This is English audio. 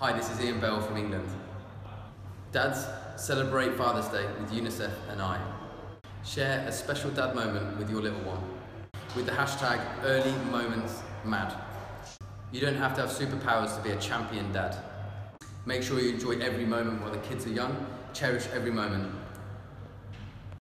Hi, this is Ian Bell from England. Dads, celebrate Father's Day with UNICEF and I. Share a special dad moment with your little one with the hashtag early moments matter. You don't have to have superpowers to be a champion dad. Make sure you enjoy every moment while the kids are young, cherish every moment,